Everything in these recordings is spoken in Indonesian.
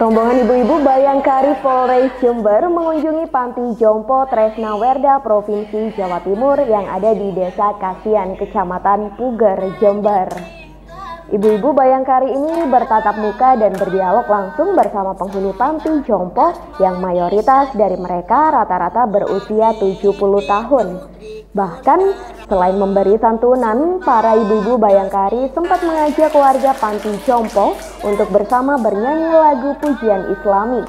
Rombongan ibu-ibu Bayangkari Polres Jember mengunjungi Panti Jompo Tresna Werda Provinsi Jawa Timur yang ada di Desa Kasian, Kecamatan Puger, Jember. Ibu-ibu Bayangkari ini bertatap muka dan berdialog langsung bersama penghuni Panti Jompo yang mayoritas dari mereka rata-rata berusia 70 tahun. Bahkan selain memberi santunan, para ibu-ibu Bayangkari sempat mengajak warga Panti Jompo untuk bersama bernyanyi lagu pujian Islami.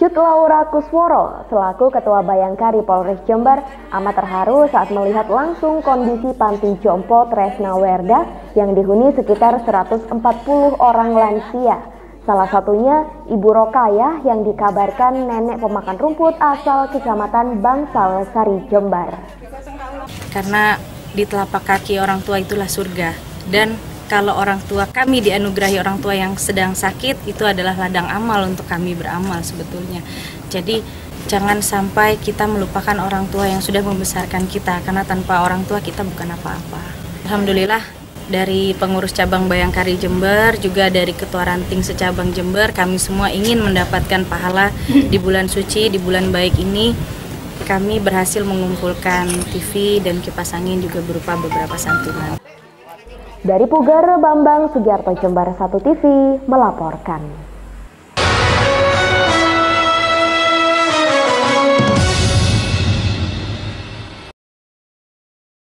Cut Laura Kusworo, selaku Ketua Bayangkari Polres Jember, amat terharu saat melihat langsung kondisi Panti Jompo Tresna Werda yang dihuni sekitar 140 orang lansia Salah satunya Ibu Rokayah yang dikabarkan nenek pemakan rumput asal Kecamatan Bangsal Sari Jember. Karena di telapak kaki orang tua itulah surga dan kalau orang tua kami dianugerahi orang tua yang sedang sakit itu adalah ladang amal untuk kami beramal sebetulnya. Jadi jangan sampai kita melupakan orang tua yang sudah membesarkan kita karena tanpa orang tua kita bukan apa-apa. Alhamdulillah dari pengurus cabang Bayangkari Jember, juga dari Ketua Ranting secabang Jember, kami semua ingin mendapatkan pahala di bulan suci, di bulan baik ini. Kami berhasil mengumpulkan TV dan kipas angin juga berupa beberapa santunan. Dari Pugar, Bambang Sugiarto Jember 1 TV melaporkan.